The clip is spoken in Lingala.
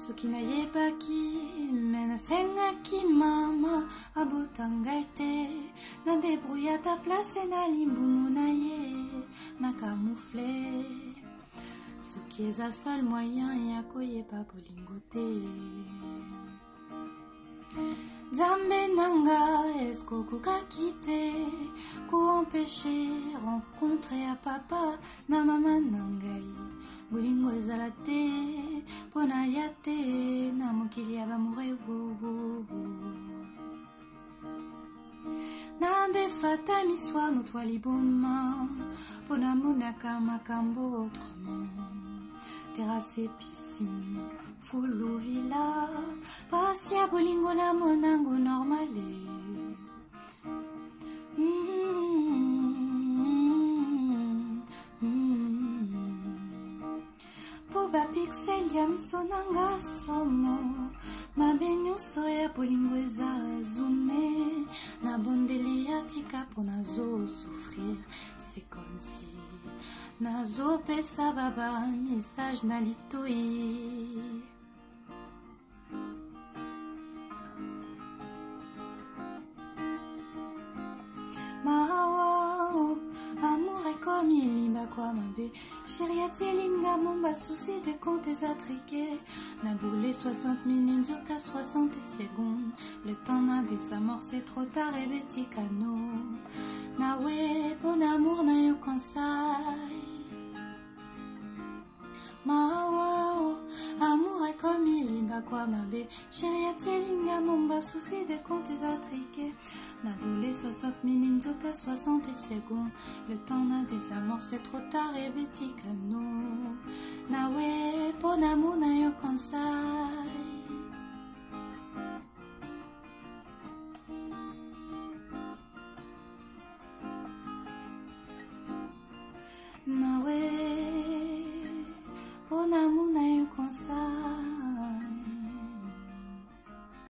好きな家ばき 맨날 생각기마마 아부탕 갈때난 데브루야다 플라세나 림부무나예 나 카무플레 Suki est à seul moyen et à koye pas bolingote Zambe nanga esko kuka kite Ku empêcher rencontrer à papa na mama nangai Bolingo ezala te mpo na ya te na mokili ya bamoure nandefa ta miswa moto ya liboma mpo namonaka makambo autrement terase piscine fuluvila pasi ya bolingo na monango normale bapixele ya miso na nga somo mabe nyonso ya bolingo eza zume nabondeli ya tika mpo nazosouffrir c'est comme si nazopesa baba message na litoi kwa mabe mon mumba souci des comptes attriqués n'a boulé 60 minutes jusqu'à 60 secondes le temps n'a désamorcé trop tard et beti na we bon amour na yo ça kwanabe à yatelinga mombasu souci des comptes intriqués. n'a volé 60 minutes 60 secondes le temps n'a c'est trop tard et betikano nawe Na muna bon kansai nawe pona muna yo conseil.